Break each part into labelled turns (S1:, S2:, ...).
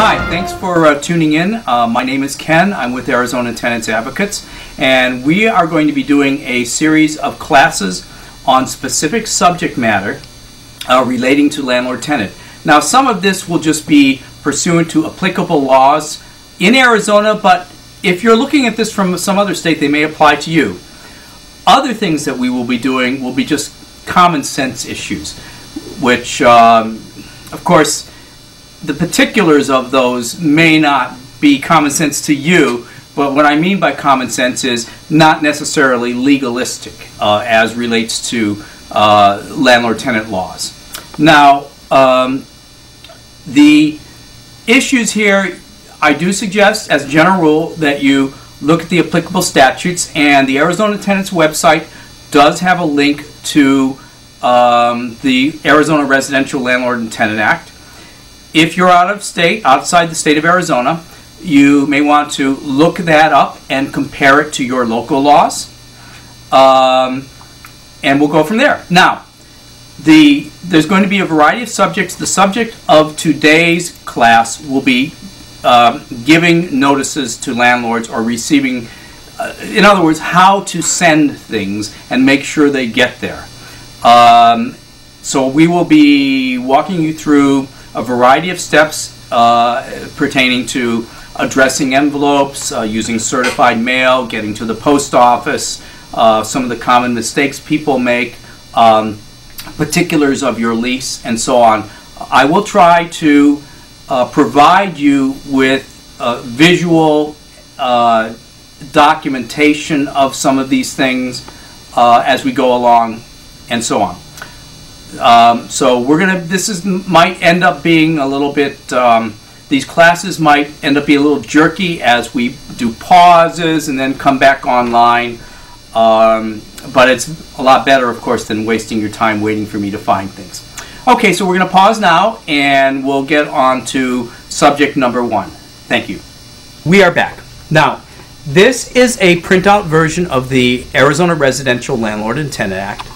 S1: Hi, thanks for uh, tuning in. Uh, my name is Ken. I'm with Arizona Tenants Advocates, and we are going to be doing a series of classes on specific subject matter uh, relating to landlord tenant. Now, some of this will just be pursuant to applicable laws in Arizona, but if you're looking at this from some other state, they may apply to you. Other things that we will be doing will be just common sense issues, which, um, of course, the particulars of those may not be common sense to you, but what I mean by common sense is not necessarily legalistic uh, as relates to uh, landlord tenant laws. Now, um, the issues here, I do suggest as a general rule that you look at the applicable statutes, and the Arizona Tenants website does have a link to um, the Arizona Residential Landlord and Tenant Act. If you're out of state, outside the state of Arizona, you may want to look that up and compare it to your local laws. Um, and we'll go from there. Now, the there's going to be a variety of subjects. The subject of today's class will be um, giving notices to landlords or receiving, uh, in other words, how to send things and make sure they get there. Um, so we will be walking you through a variety of steps uh, pertaining to addressing envelopes, uh, using certified mail, getting to the post office, uh, some of the common mistakes people make, um, particulars of your lease, and so on. I will try to uh, provide you with uh, visual uh, documentation of some of these things as we go along, and so on. Um, so we're gonna. This is might end up being a little bit. Um, these classes might end up being a little jerky as we do pauses and then come back online. Um, but it's a lot better, of course, than wasting your time waiting for me to find things. Okay, so we're going to pause now and we'll get on to subject number one. Thank you. We are back. Now, this is a printout version of the Arizona Residential Landlord and Tenant Act,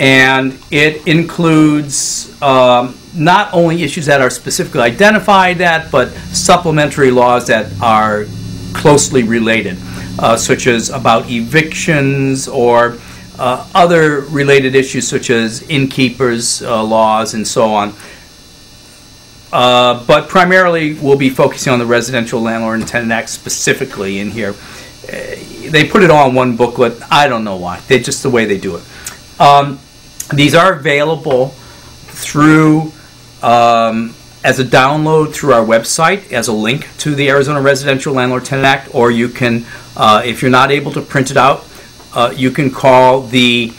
S1: and it includes um, not only issues that are specifically identified that, but supplementary laws that are closely related, uh, such as about evictions or uh, other related issues such as innkeepers uh, laws and so on. Uh, but primarily, we'll be focusing on the Residential Landlord and Tenant Act specifically in here. Uh, they put it all in one booklet. I don't know why. They just the way they do it. Um, these are available through um, as a download through our website as a link to the Arizona Residential Landlord Tenant Act, or you can, uh, if you're not able to print it out, uh, you can call the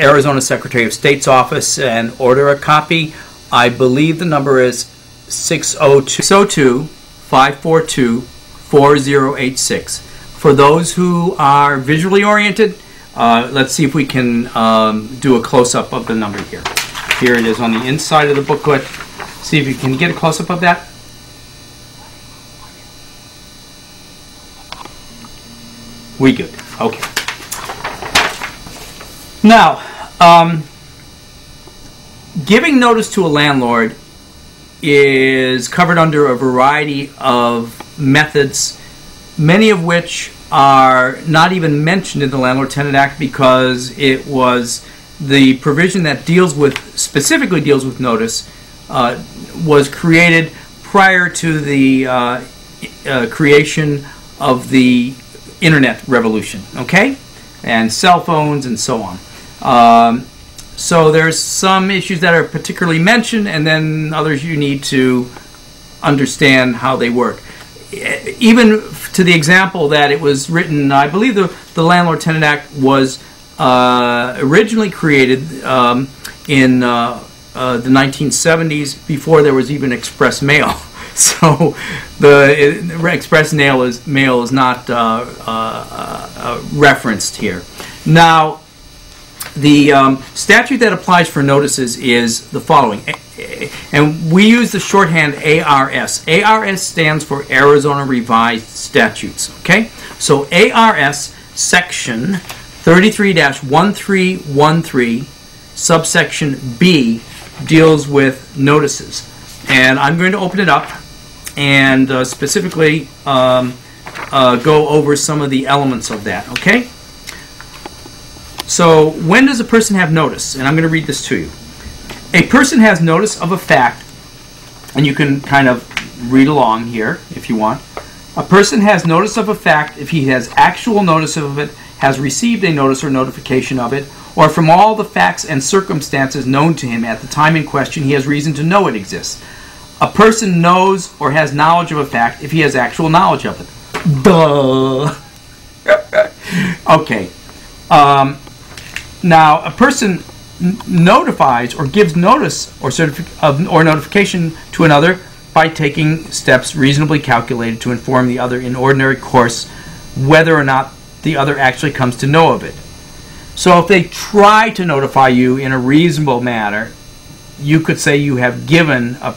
S1: Arizona Secretary of State's office and order a copy. I believe the number is 602 542 4086. For those who are visually oriented, uh, let's see if we can um, do a close up of the number here. Here it is on the inside of the booklet. See if you can get a close up of that. We good. Okay. Now, um, giving notice to a landlord is covered under a variety of methods, many of which are not even mentioned in the Landlord Tenant Act because it was the provision that deals with, specifically deals with notice, uh, was created prior to the uh, uh, creation of the internet revolution, okay? And cell phones and so on. Um, so there's some issues that are particularly mentioned, and then others you need to understand how they work. Even to the example that it was written, I believe the, the Landlord Tenant Act was uh, originally created um, in uh, uh, the 1970s before there was even express mail. So the it, express mail is mail is not uh, uh, uh, referenced here. Now, the um, statute that applies for notices is the following, and we use the shorthand ARS. ARS stands for Arizona Revised Statutes. Okay, so ARS section 33-1313 subsection B deals with notices. And I'm going to open it up and uh, specifically um, uh, go over some of the elements of that, okay? So, when does a person have notice? And I'm going to read this to you. A person has notice of a fact, and you can kind of read along here if you want. A person has notice of a fact if he has actual notice of it, has received a notice or notification of it, or from all the facts and circumstances known to him at the time in question, he has reason to know it exists. A person knows or has knowledge of a fact if he has actual knowledge of it. Duh. okay. Um, now, a person notifies or gives notice or, of, or notification to another by taking steps reasonably calculated to inform the other in ordinary course whether or not the other actually comes to know of it. So if they try to notify you in a reasonable manner, you could say you have given a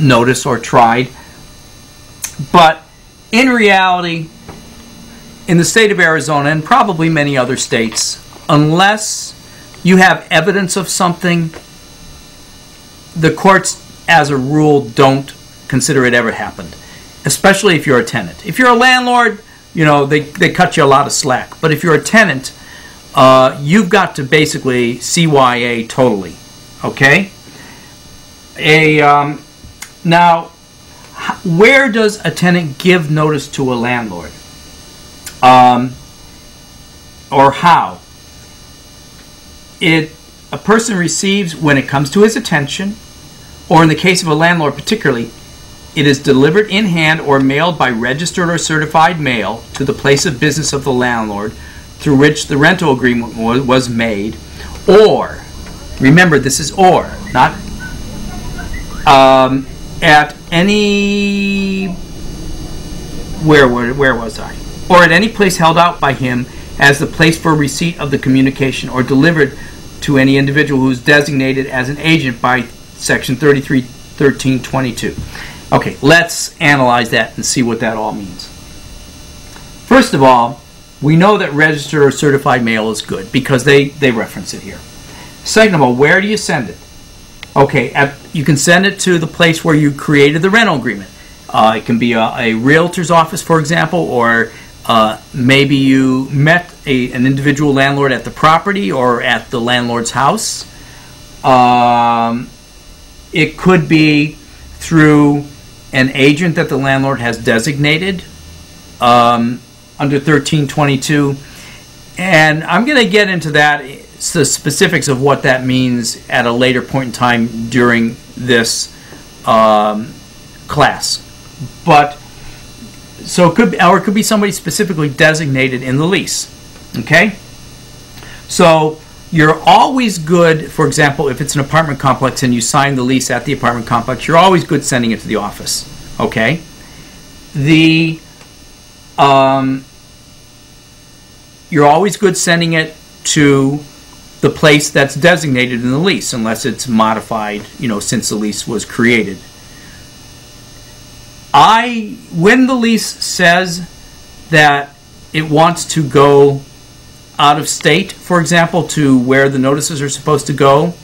S1: notice or tried. But in reality, in the state of Arizona and probably many other states, unless you have evidence of something, the courts, as a rule, don't consider it ever happened, especially if you're a tenant. If you're a landlord, you know, they, they cut you a lot of slack. But if you're a tenant, uh, you've got to basically CYA totally, okay? A um, now, where does a tenant give notice to a landlord, um, or how? It a person receives when it comes to his attention, or in the case of a landlord particularly, it is delivered in hand or mailed by registered or certified mail to the place of business of the landlord through which the rental agreement was made, or, remember this is or, not um, at any, where, where, where was I? Or at any place held out by him as the place for receipt of the communication or delivered to any individual who is designated as an agent by section 331322. Okay, let's analyze that and see what that all means. First of all, we know that registered or certified mail is good because they, they reference it here. Second of all, where do you send it? Okay, at, you can send it to the place where you created the rental agreement. Uh, it can be a, a, realtor's office, for example, or uh, maybe you met a, an individual landlord at the property or at the landlord's house. Um, it could be through an agent that the landlord has designated. Um, under 1322. And I'm going to get into that, the specifics of what that means at a later point in time during this um, class. But so it could be, or it could be somebody specifically designated in the lease. Okay? So you're always good, for example, if it's an apartment complex and you sign the lease at the apartment complex, you're always good sending it to the office. Okay? The um, you're always good sending it to the place that's designated in the lease, unless it's modified, you know, since the lease was created. I, when the lease says that it wants to go out of state, for example, to where the notices are supposed to go,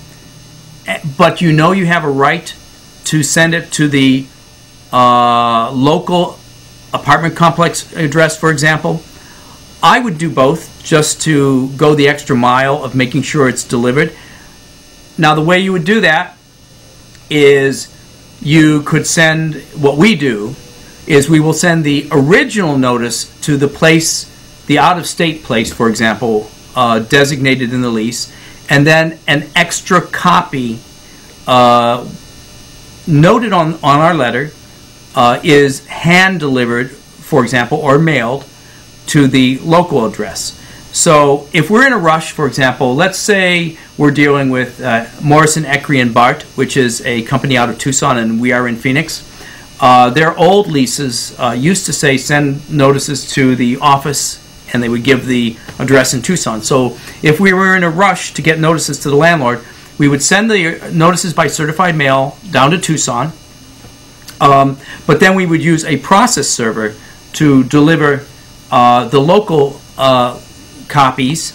S1: eh, but you know you have a right to send it to the uh, local apartment complex address, for example, I would do both just to go the extra mile of making sure it's delivered. Now, the way you would do that is you could send what we do is we will send the original notice to the place, the out of state place, for example, uh, designated in the lease, and then an extra copy uh, noted on, on our letter uh, is hand delivered, for example, or mailed to the local address. So if we're in a rush, for example, let's say we're dealing with uh, Morrison, Eckery, and Bart, which is a company out of Tucson, and we are in Phoenix. Uh, their old leases uh, used to say send notices to the office, and they would give the address in Tucson. So if we were in a rush to get notices to the landlord, we would send the notices by certified mail down to Tucson. Um, but then we would use a process server to deliver uh, the local uh, copies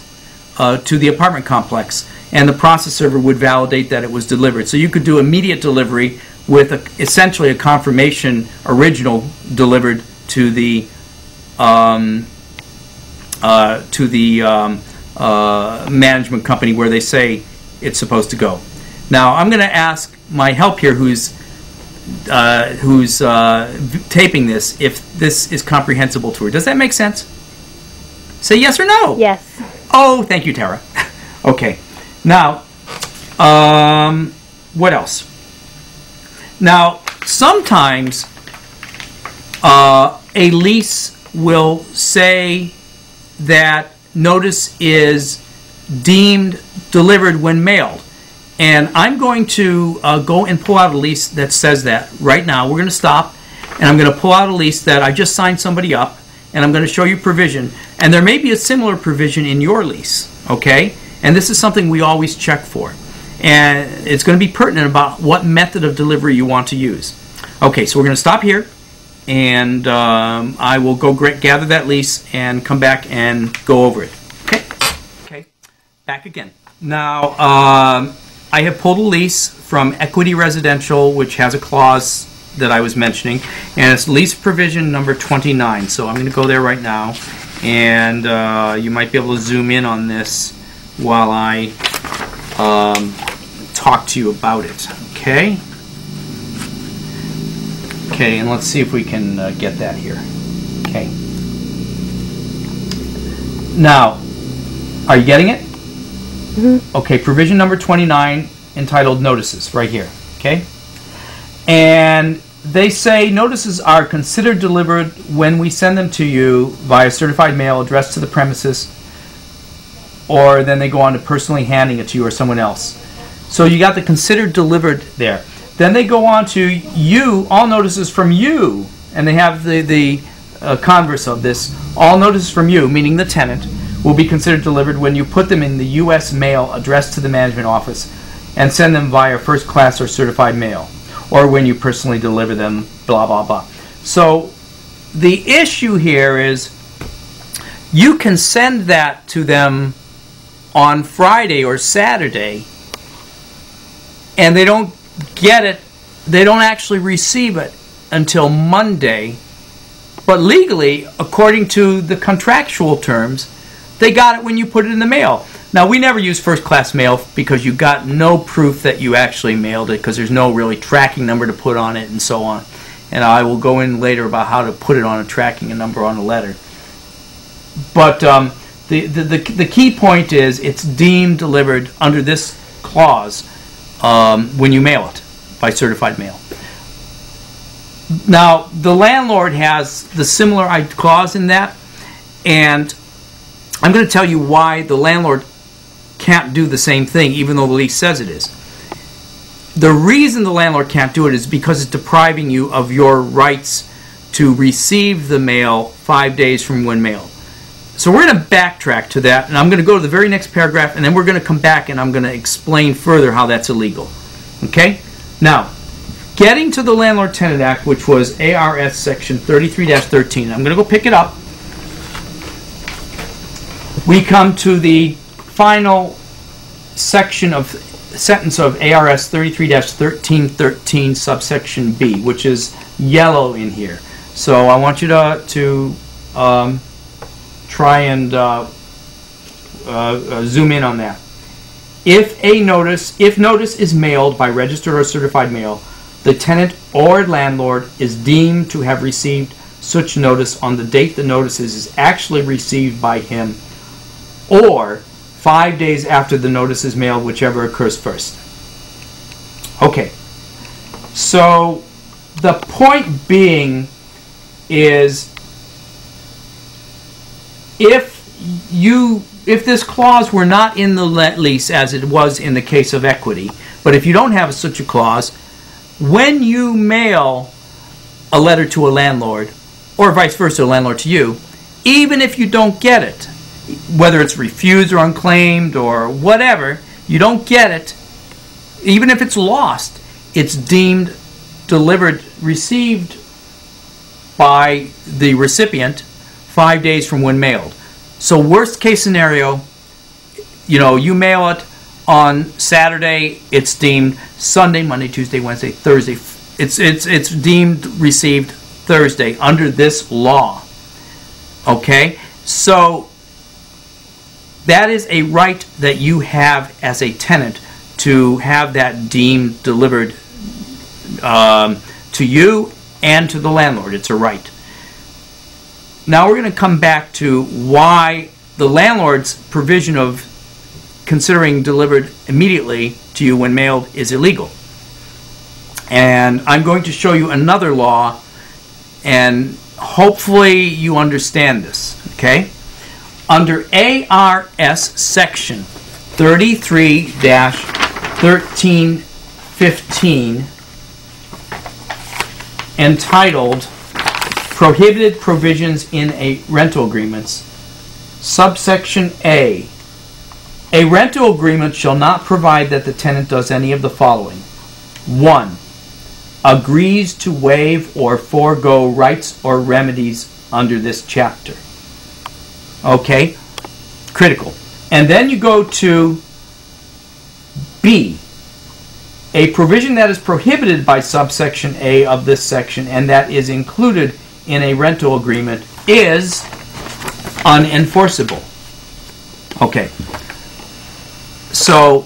S1: uh, to the apartment complex, and the process server would validate that it was delivered. So you could do immediate delivery with a, essentially a confirmation original delivered to the um, uh, to the um, uh, management company where they say it's supposed to go. Now I'm going to ask my help here, who's uh, who's uh, taping this, if this is comprehensible to her. Does that make sense? Say yes or no.
S2: Yes.
S1: Oh, thank you, Tara. okay. Now, um, what else? Now, sometimes uh, a lease will say that notice is deemed delivered when mailed. And I'm going to uh, go and pull out a lease that says that right now. We're going to stop and I'm going to pull out a lease that I just signed somebody up and I'm going to show you provision. And there may be a similar provision in your lease, okay? And this is something we always check for. And it's going to be pertinent about what method of delivery you want to use. Okay, so we're going to stop here and um, I will go gather that lease and come back and go over it. Okay? Okay, back again. Now, um, I have pulled a lease from Equity Residential, which has a clause that I was mentioning, and it's lease provision number 29. So I'm going to go there right now, and uh, you might be able to zoom in on this while I um, talk to you about it. Okay? Okay, and let's see if we can uh, get that here. Okay. Now, are you getting it? Mm -hmm. Okay, provision number 29 entitled notices, right here. Okay? And they say notices are considered delivered when we send them to you via certified mail addressed to the premises, or then they go on to personally handing it to you or someone else. So you got the considered delivered there. Then they go on to you, all notices from you, and they have the, the uh, converse of this. All notices from you, meaning the tenant, will be considered delivered when you put them in the U.S. mail addressed to the management office and send them via first class or certified mail, or when you personally deliver them, blah, blah, blah. So the issue here is you can send that to them on Friday or Saturday, and they don't get it, they don't actually receive it until Monday. But legally, according to the contractual terms, they got it when you put it in the mail. Now, we never use first class mail because you got no proof that you actually mailed it because there's no really tracking number to put on it and so on. And I will go in later about how to put it on a tracking a number on a letter. But um, the, the, the, the key point is it's deemed delivered under this clause um, when you mail it by certified mail. Now, the landlord has the similar clause in that, and I'm going to tell you why the landlord can't do the same thing, even though the lease says it is. The reason the landlord can't do it is because it's depriving you of your rights to receive the mail five days from when mailed. So we're going to backtrack to that, and I'm going to go to the very next paragraph, and then we're going to come back and I'm going to explain further how that's illegal. Okay? Now, getting to the Landlord Tenant Act, which was ARS Section 33 13, I'm going to go pick it up. We come to the final section of sentence of ARS 33 13 13, subsection B, which is yellow in here. So I want you to, to um, try and uh, uh, uh, zoom in on that. If a notice, if notice is mailed by registered or certified mail, the tenant or landlord is deemed to have received such notice on the date the notice is actually received by him, or five days after the notice is mailed, whichever occurs first. Okay. So the point being is if you if this clause were not in the let lease as it was in the case of equity, but if you don't have such a clause, when you mail a letter to a landlord, or vice versa, a landlord to you, even if you don't get it, whether it's refused or unclaimed or whatever, you don't get it, even if it's lost, it's deemed delivered, received by the recipient five days from when mailed. So worst case scenario, you know, you mail it on Saturday, it's deemed Sunday, Monday, Tuesday, Wednesday, Thursday, It's, it's, it's deemed received Thursday under this law. Okay? So that is a right that you have as a tenant to have that deemed delivered um, to you and to the landlord. It's a right. Now we're going to come back to why the landlord's provision of considering delivered immediately to you when mailed is illegal. And I'm going to show you another law, and hopefully you understand this, okay? Under ARS section 33 1315, entitled Prohibited Provisions in a Rental Agreements, subsection A. A rental agreement shall not provide that the tenant does any of the following. 1. Agrees to waive or forego rights or remedies under this chapter. Okay? Critical. And then you go to B. A provision that is prohibited by subsection A of this section and that is included in a rental agreement is unenforceable. Okay. So,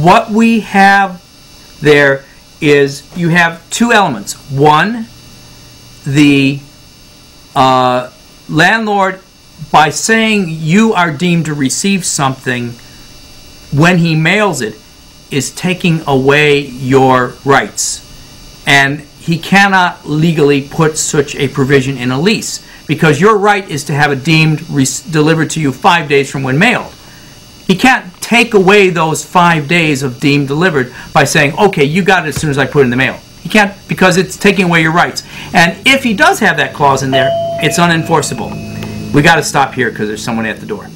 S1: what we have there is you have two elements. One, the uh, landlord, by saying you are deemed to receive something when he mails it, is taking away your rights. And he cannot legally put such a provision in a lease because your right is to have it deemed re- delivered to you five days from when mailed. He can't take away those five days of deemed delivered by saying, okay, you got it as soon as I put it in the mail. He can't because it's taking away your rights. And if he does have that clause in there, it's unenforceable. We got to stop here because there's someone at the door.